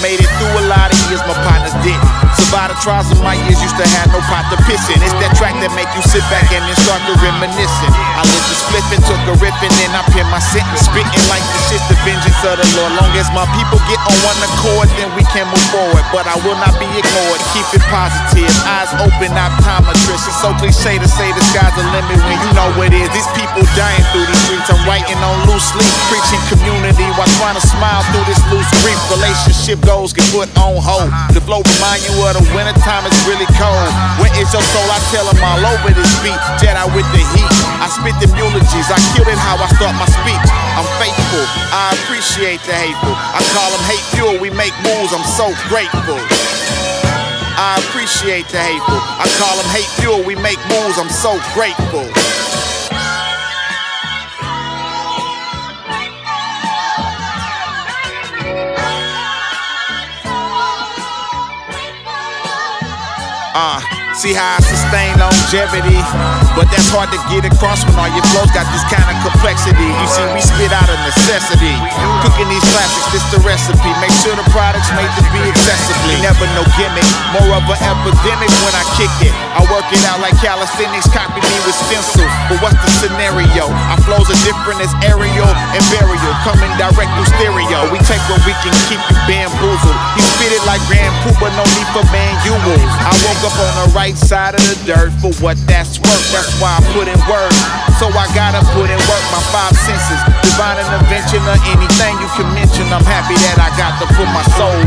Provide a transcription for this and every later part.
made it through a lot of years, my partners didn't. Survived the trials of my years, used to have no pot to piss in. It's that track that make you sit back and then start to reminiscing. I lived a spliff and took a rip and then I pin my sentence. Spitting like the shit's the vengeance of the Lord. Long as my people get on one accord, then we can move forward. But I will not be ignored. Keep it positive, eyes open, optometrist. It's so cliche to say the sky's the limit when you know what it is. These people dying through these streets. I'm writing on loose leaf, preaching community while trying to smile through this. Relationship goals get put on hold. The flow remind you of the wintertime, it's really cold. Where is your soul? I tell them all over this beat. Jedi with the heat. I spit the eulogies, I kill it how I start my speech. I'm faithful, I appreciate the hateful. I call them hate fuel, we make moves, I'm so grateful. I appreciate the hateful. I call them hate fuel, we make moves, I'm so grateful. Uh, see how I sustain longevity. But that's hard to get across when all your flows got this kind of complexity. You see, we spit out of necessity. Cooking these classics, this the recipe. Make sure the product's made to be accessibly. Never no gimmick, more of an epidemic when I kick it. I work it out like calisthenics, copy me with stencils. But what's the scenario? Our flows are different as aerial and burial. Coming direct through stereo. We take what we can keep you bamboozled. He spit it like Grand Puba, no need for manuals. I woke up on the right side of the dirt for what that's worth. That's why I put in work. So I gotta put in work my five senses. Divine intervention or anything you can mention. I'm happy that I got to put my soul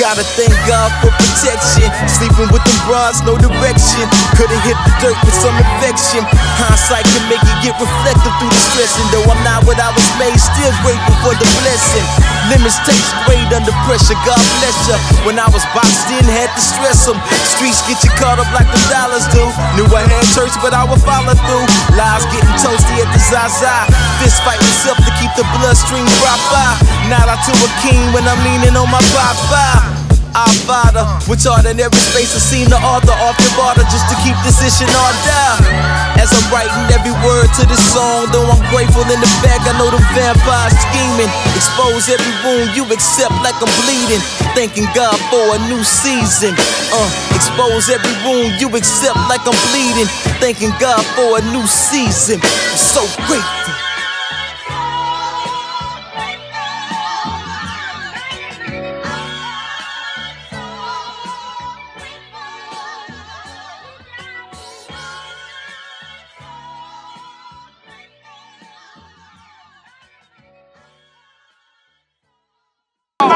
Gotta thank God for protection. Sleeping with them bras, no direction. Could've hit the dirt with some infection. Hindsight can make it get reflective through the stress. And though I'm not what I was made, still grateful for the blessing. Limits taste great under pressure, God bless ya. When I was boxed in, had to stress them. Streets get you caught up like the dollars do. Knew I had church, but I would follow through. Lies getting toasty at the Zaza. Fist fight myself to keep the bloodstream proper. Now I to a king when I'm leaning on my papa. I father, which art in every space, I seen the author off the border just to keep this issue in order. As I'm writing every word to this song, though I'm grateful in the back, I know the vampires scheming. Expose every wound you accept like I'm bleeding. Thanking God for a new season. Uh, expose every wound you accept like I'm bleeding. Thanking God for a new season. I'm so grateful.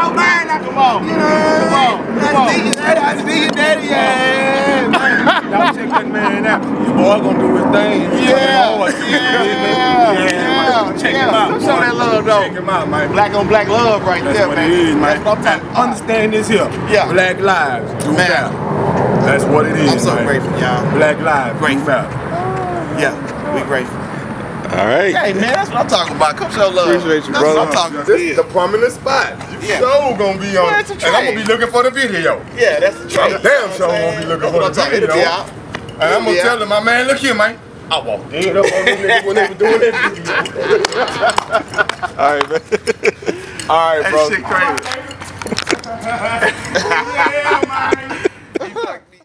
Oh, Come on, man. Come on. Come on. Come on. That's the daddy, yeah, man. Y'all check that man out. Your boy gonna do his thing. He's Yeah, hard. yeah, yeah, man. Check yeah. him out. Show that love, though. Check him out, man. Black on black love right That's there, what man. it is, man. That's what I'm talking about. understand this here. Yeah. Black lives do Man. matter. That's what it is, I'm so man. grateful, y'all. Black lives Grateful. do. Yeah, we grateful. All right. Hey, man, that's what I'm talking about. Come show love. Appreciate you, that's brother. what I'm talking about. This is the prominent spot. You Yeah. sure gonna be on Yeah, it's a And I'm gonna be looking for the video. Yeah, that's the I'm truth. damn sure gonna be looking That's for the video. It'll be out. And I'm gonna tell them, my man, look here, man. I walked in up on them niggas when they were doing that video. All right, man. All right, That bro. shit crazy.